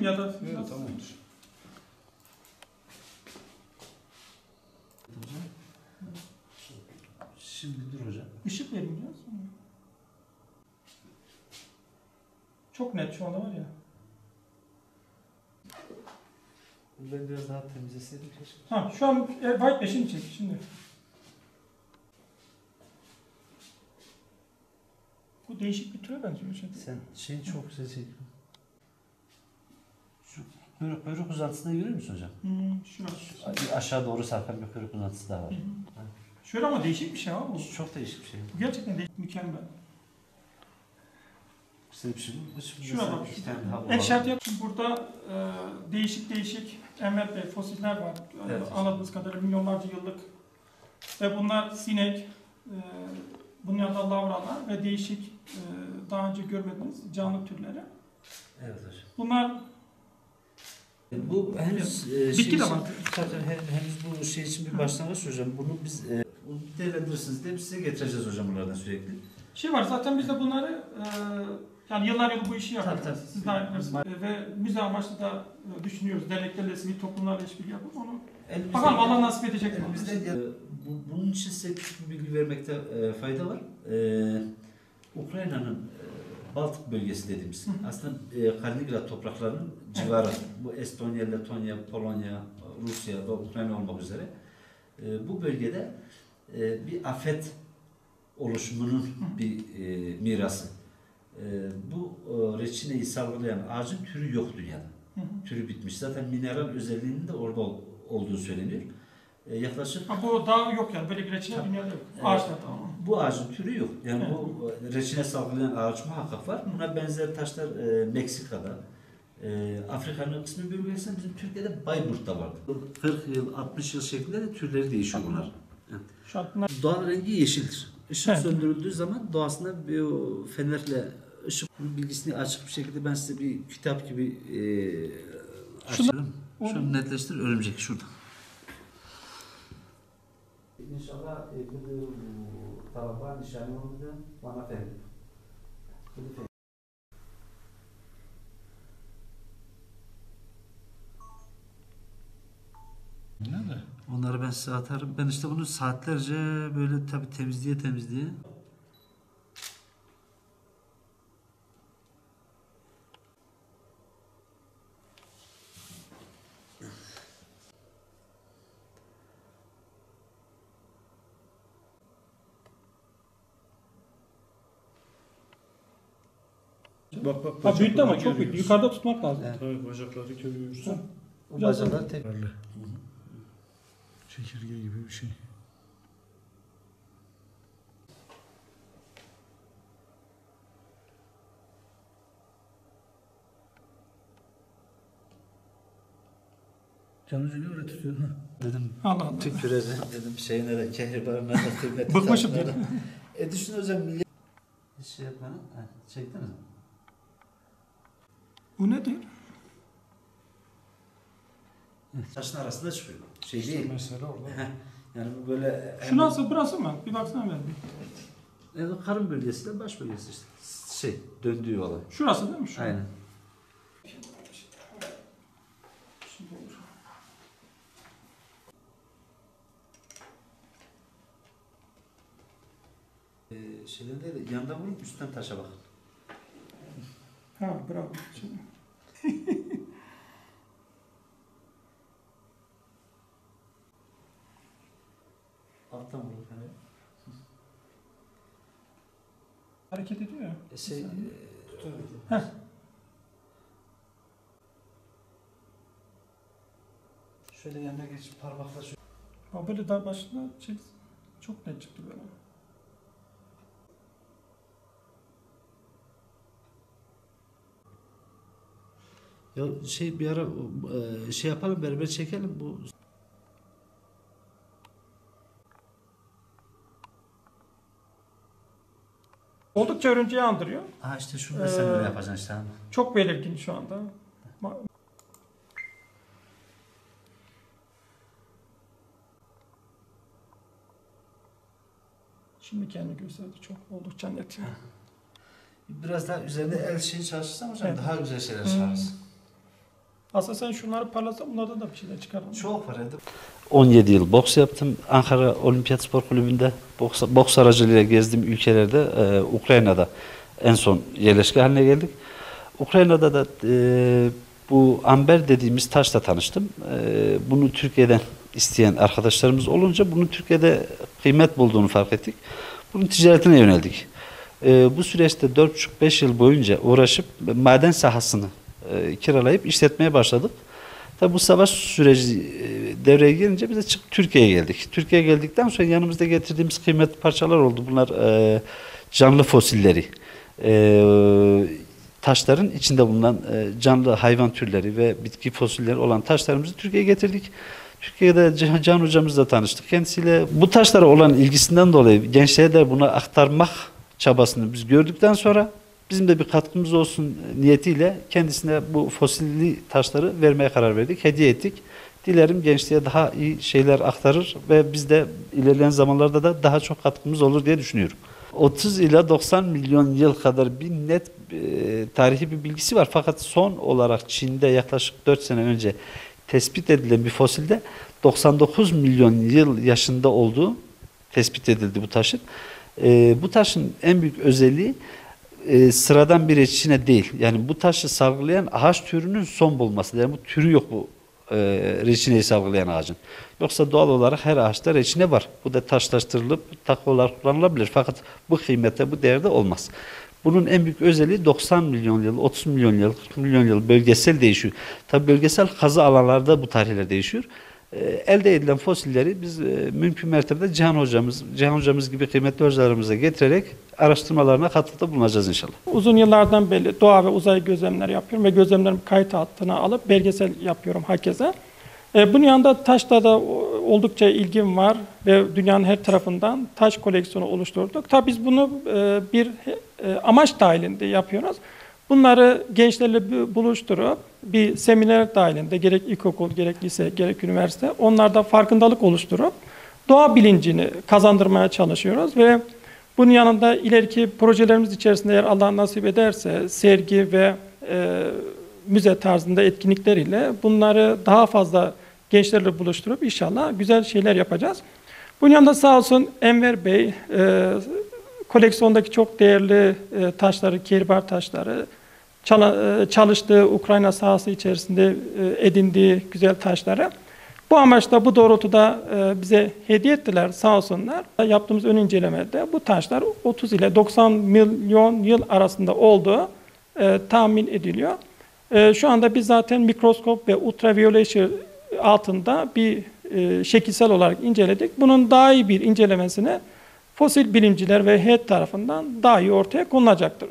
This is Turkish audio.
mi ya da? Evet tamamdır. Şimdi dur hocam. Işık verin biraz. Çok net şu anda var ya. Ben biraz daha temizleseydim keşke. Ha şu an e, white beşini çek şimdi. Bu değişik bir türe benziyor şey. Sen şeyi çok güzel çekiyorsun. Kuyruk, kuyruk uzantısını görüyor musun hocam? Hmm, şurası. Bir Aşağı doğru sarkan bir kuyruk uzantısı daha var. Şöyle ama değişik bir şey abi bu. Çok değişik bir şey. Bu gerçekten değişik, mükemmel. Bir şey bu. Şimdi mesela bak. iki tane daha şart yap. Şimdi burada e, değişik değişik Enver Bey fosiller var. E, Evet. Anladığımız kadarıyla milyonlarca yıllık. Ve bunlar sinek, e, bunun yanında lavralar ve değişik e, daha önce görmediğiniz canlı türleri. Evet hocam. Bunlar Bu henüz e, Bitki şey de için- hen- henüz bu şey için bir başlangıç hocam. Bunu biz e, bunu değerlendirirsiniz diye biz size getireceğiz hocam bunlardan sürekli. şey var zaten biz de bunları e, yani yıllar yılı bu işi yapıyoruz. Tabii, tabii. Siz daha iyi bilirsiniz. E, ve müze amaçlı da e, düşünüyoruz. Derneklerle, sivil toplumlarla işbirliği yapıp onu Elimizde, bakalım Allah nasip edecek. mi? elimizde e, bu, bunun için size küçük bir bilgi vermekte e, fayda var. E, Ukrayna'nın e, Baltık bölgesi dediğimiz Hı hı. aslında e, Kaliningrad topraklarının civarı. Bu Estonya, Letonya, Polonya, Rusya ve Ukrayna olmak üzere. E, bu bölgede e, bir afet oluşumunun bir e, mirası. E, bu e, reçineyi salgılayan ağacın türü yok dünyada. Hı hı. Türü bitmiş. Zaten mineral özelliğinin de orada ol- olduğu söyleniyor. E, yaklaşık Ha, bu daha yok yani böyle bir reçine Tabii. dünyada yok. Evet. Ağaçlar tamam. bu ağacın türü yok. Yani Evet. bu e, reçine salgılayan ağaç muhakkak var. Buna benzer taşlar e, Meksika'da, e, Afrika'nın kısmı bölgesinde bizim Türkiye'de Bayburt'ta vardı. 40 yıl, 60 yıl şeklinde de türleri değişiyor bunlar. Bunlar Doğal rengi yeşildir. Işık Evet. söndürüldüğü zaman doğasında bir fenerle ışık bilgisini açık bir şekilde ben size bir kitap gibi e, açarım. Şunu netleştir örümcek şurada. İnşallah e, bu tarafa nişanı olunca bana. Nerede? Onları ben size atarım. Ben işte bunu saatlerce böyle tabi temizliğe temizliğe. Bak bak. ha, büyüttü ama çok büyük. Yukarıda tutmak lazım. Evet. Tabii bacakları görüyoruz. Ha. O Biraz bacalar tek. Böyle. Çekirge gibi bir şey. Canınızı ne öğretiyor? Dedim Allah Allah. tüküreceğim dedim şeyine de kehribarına da kıymeti Bıkmışım da. E düşün hocam millet. Hiç şey yapmanın. Ha, çektiniz mi? Bu nedir? Taşın arasında çıkıyor. Şey İşte değil. mesele orada. Yani bu böyle Şu nasıl burası mı? Bir baksana ben. Yani karın bölgesiyle baş bölgesi işte. Şey döndüğü olay. Şurası değil mi? Şu. Aynen. Ee, şeylerinde de yandan vurup üstten taşa bakın. Ha bravo. Şimdi. Alttan vurun. Hani. Hareket ediyor ya. E, şey, e, Heh. şöyle yanına geçip parmakla şu. Ha böyle daha başında çek. Çok net çıktı böyle. Ya şey bir ara e, şey yapalım beraber çekelim bu. Oldukça örümceği andırıyor. Ha işte şurada sen Ee, öyle yapacaksın işte. Çok belirgin şu anda. Şimdi kendi gösterdi çok oldukça net. Biraz daha üzerinde el şeyi çalışırsan hocam Evet. daha güzel şeyler Hmm. Aslında sen şunları parlasan bunlardan da bir şeyler çıkardın. Çok var evde. 17 yıl boks yaptım. Ankara Olimpiyat Spor Kulübü'nde boks, boks aracılığıyla gezdiğim ülkelerde e, Ukrayna'da en son yerleşke haline geldik. Ukrayna'da da e, bu amber dediğimiz taşla tanıştım. E, bunu Türkiye'den isteyen arkadaşlarımız olunca bunu Türkiye'de kıymet bulduğunu fark ettik. Bunun ticaretine yöneldik. E, bu süreçte 4,5-5 yıl boyunca uğraşıp maden sahasını e, kiralayıp işletmeye başladık. Tabi bu savaş süreci e, devreye girince biz de çıkıp Türkiye'ye geldik. Türkiye'ye geldikten sonra yanımızda getirdiğimiz kıymetli parçalar oldu. Bunlar e, canlı fosilleri. E, taşların içinde bulunan canlı hayvan türleri ve bitki fosilleri olan taşlarımızı Türkiye'ye getirdik. Türkiye'de Can hocamızla tanıştık. Kendisiyle bu taşlara olan ilgisinden dolayı gençlere de bunu aktarmak çabasını biz gördükten sonra bizim de bir katkımız olsun niyetiyle kendisine bu fosilli taşları vermeye karar verdik. Hediye ettik. Dilerim gençliğe daha iyi şeyler aktarır ve biz de ilerleyen zamanlarda da daha çok katkımız olur diye düşünüyorum. 30 ila 90 milyon yıl kadar bir net e, tarihi bir bilgisi var. Fakat son olarak Çin'de yaklaşık 4 sene önce tespit edilen bir fosilde 99 milyon yıl yaşında olduğu tespit edildi bu taşın. E, bu taşın en büyük özelliği e, sıradan bir reçine değil. Yani bu taşı salgılayan ağaç türünün son bulması. Yani bu türü yok bu e, reçineyi salgılayan ağacın. Yoksa doğal olarak her ağaçta reçine var. Bu da taşlaştırılıp takı olarak kullanılabilir. Fakat bu kıymette, bu değerde olmaz. Bunun en büyük özelliği 90 milyon yıl, 30 milyon yıl, 40 milyon yıl bölgesel değişiyor. Tabi bölgesel kazı alanlarda bu tarihler değişiyor. E, elde edilen fosilleri biz e, mümkün mertebede Cihan hocamız, Cihan hocamız gibi kıymetli hocalarımıza getirerek araştırmalarına katkıda bulunacağız inşallah. Uzun yıllardan beri doğa ve uzay gözlemleri yapıyorum ve gözlemlerimi kayıt altına alıp belgesel yapıyorum herkese. E, bunun yanında taşla da oldukça ilgim var ve dünyanın her tarafından taş koleksiyonu oluşturduk. Tabii biz bunu e, bir amaç dahilinde yapıyoruz. Bunları gençlerle bu- buluşturup bir seminer dahilinde gerek ilkokul, gerek lise, gerek üniversite onlarda farkındalık oluşturup doğa bilincini kazandırmaya çalışıyoruz ve bunun yanında ileriki projelerimiz içerisinde eğer Allah nasip ederse sergi ve e, müze tarzında etkinlikleriyle bunları daha fazla gençlerle buluşturup inşallah güzel şeyler yapacağız. Bunun yanında sağ olsun Enver Bey e, koleksiyondaki çok değerli e, taşları, kehribar taşları, çalıştığı Ukrayna sahası içerisinde e, edindiği güzel taşları bu amaçla bu doğrultuda e, bize hediye ettiler sağ olsunlar. Yaptığımız ön incelemede bu taşlar 30 ile 90 milyon yıl arasında olduğu e, tahmin ediliyor. E, şu anda biz zaten mikroskop ve ultraviyole altında bir e, şekilsel olarak inceledik. Bunun daha iyi bir incelemesine fosil bilimciler ve heyet tarafından daha iyi ortaya konulacaktır.